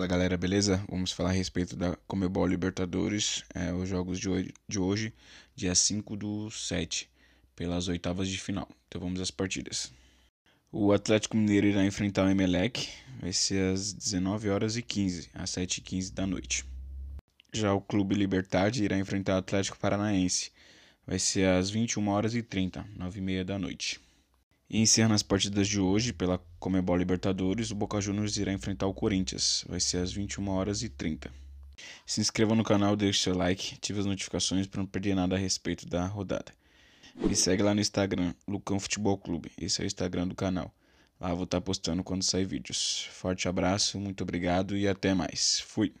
Fala galera, beleza? Vamos falar a respeito da Comebol Libertadores, é, os jogos de hoje, de hoje, dia 5 do 7, pelas oitavas de final. Então vamos às partidas. O Atlético Mineiro irá enfrentar o Emelec, vai ser às 19 horas e 15, às 7 e 15 da noite. Já o Clube Libertad irá enfrentar o Atlético Paranaense, vai ser às 21 horas e 30, 9 e meia da noite. E encerrando as partidas de hoje pela Comebol Libertadores, o Boca Juniors irá enfrentar o Corinthians. Vai ser às 21 horas e 30. Se inscreva no canal, deixe seu like, ative as notificações para não perder nada a respeito da rodada. Me segue lá no Instagram, Lucão Futebol Clube. Esse é o Instagram do canal. Lá vou estar postando quando sair vídeos. Forte abraço, muito obrigado e até mais. Fui!